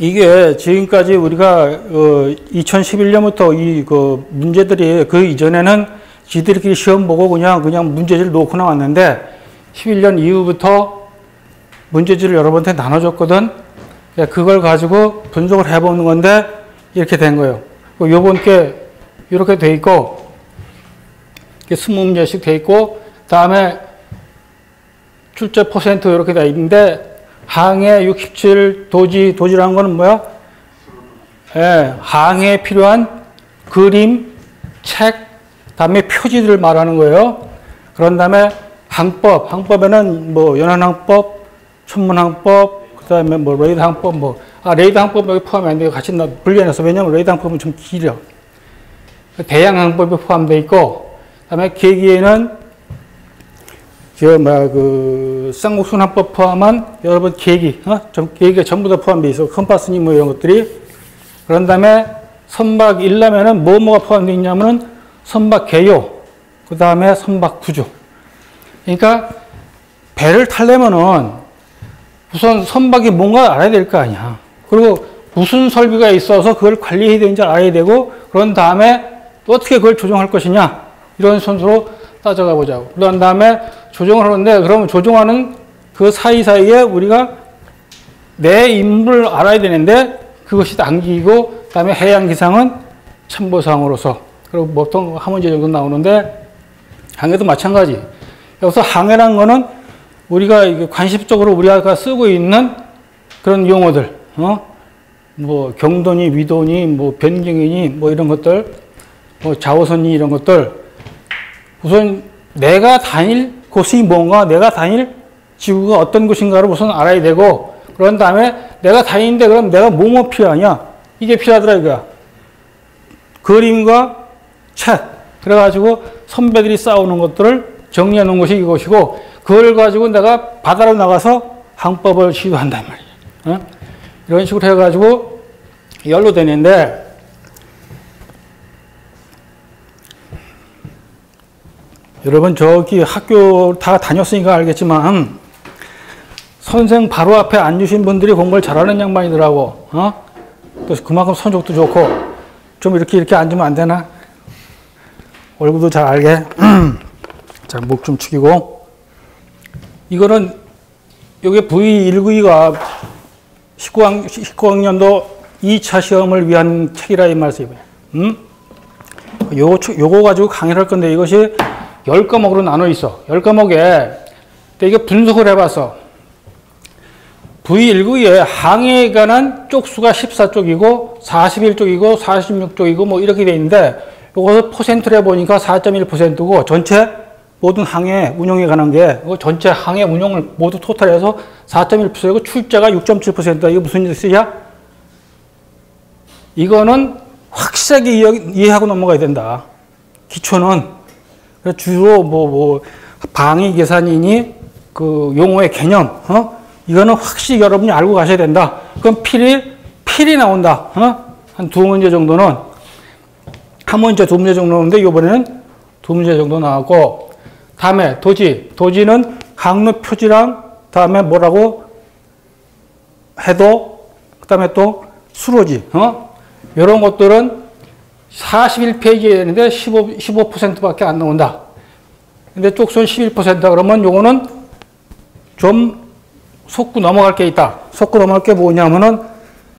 이게 지금까지 우리가 어 2011년부터 이 그 문제들이 그 이전에는 지들끼리 시험 보고 그냥 그냥 문제지를 놓고 나왔는데 11년 이후부터 문제지를 여러분한테 나눠줬거든. 그걸 가지고 분석을 해보는 건데 이렇게 된 거예요. 요번 게 이렇게 돼 있고 20문제씩 돼 있고 다음에 출제 퍼센트 이렇게 돼 있는데 항해 67 도지 도지라는 거는 뭐야? 예, 항해에 필요한 그림, 책, 다음에 표지들을 말하는 거예요. 그런 다음에 항법, 항법에는 뭐 연안항법, 천문항법, 그 다음에 뭐 레이더 항법, 뭐, 아, 레이더 항법 여기 포함이 안 돼요. 같이 나 분리해서 왜냐면 레이더 항법은 좀 길어. 대양 항법이 포함되어 있고, 그 다음에 계기에는 저, 뭐야, 그, 쌍국순항법 포함한 여러분 계기, 어? 전, 계기가 전부 다 포함되어 있어. 컴파스니 뭐 이런 것들이. 그런 다음에 선박 1라면은 뭐뭐가 포함되어 있냐면은 선박 개요, 그 다음에 선박 구조. 그러니까 배를 타려면은 우선 선박이 뭔가 알아야 될 거 아니야. 그리고 무슨 설비가 있어서 그걸 관리해야 되는지 알아야 되고 그런 다음에 또 어떻게 그걸 조정할 것이냐 이런 순서로 따져가 보자고. 그런 다음에 조정을 하는데 그러면 조정하는 그 사이사이에 우리가 내 임무를 알아야 되는데 그것이 남기고 그다음에 해양 기상은 첨보상으로서 그리고 보통 한 문제 정도 나오는데 항해도 마찬가지. 여기서 항해란 거는 우리가 관습적으로 우리가 쓰고 있는 그런 용어들, 어? 뭐 경도니 위도니 뭐 변경이니 뭐 이런 것들, 뭐 자오선이 이런 것들 우선 내가 다닐 곳이 뭔가, 내가 다닐 지구가 어떤 곳인가를 우선 알아야 되고 그런 다음에 내가 다니는데 그럼 내가 뭐뭐 필요하냐? 이게 필요하더라 이거야. 그림과 책. 그래가지고 선배들이 싸우는 것들을 정리해 놓은 것이 이것이고 그걸 가지고 내가 바다로 나가서 항법을 시도한단 말이야. 어? 이런 식으로 해가지고 연로되는데 여러분 저기 학교 다 다녔으니까 알겠지만 선생 바로 앞에 앉으신 분들이 공부를 잘하는 양반이더라고. 어? 또 그만큼 성적도 좋고 좀 이렇게 이렇게 앉으면 안 되나? 얼굴도 잘 알게. 자, 목 좀 축이고. 이거는, 여기 V192가 19학, 19학년도 2차 시험을 위한 책이라 이 말씀이에요. 음? 요, 요거 가지고 강의를 할 건데 이것이 10과목으로 나눠 있어. 10과목에, 이게 분석을 해봐서 V192에 항해에 관한 쪽수가 14쪽이고 41쪽이고 46쪽이고 뭐 이렇게 돼 있는데 이것을 퍼센트를 해보니까 4.1%고 전체 모든 항해 운영에 관한 게 전체 항해 운영을 모두 토탈해서 4.1%고 출자가 6.7%다. 이거 무슨 뜻이야? 이거는 확실하게 이해하고 넘어가야 된다. 기초는 주로 뭐, 뭐, 방위 계산이니 그 용어의 개념, 어? 이거는 확실히 여러분이 알고 가셔야 된다. 그럼 필이, 필이 나온다. 어? 한두 문제 정도는, 한 문제, 두 문제 정도 나오는데, 이번에는 두 문제 정도 나왔고, 다음에 도지. 도지는 강로 표지랑 다음에 뭐라고 해도 그 다음에 또 수로지. 어? 이런 것들은 41페이지에 되는데 15, 15%밖에 안 나온다. 근데 쪽수는 11% 그러면 요거는 좀 속고 넘어갈 게 있다. 속고 넘어갈 게 뭐냐면은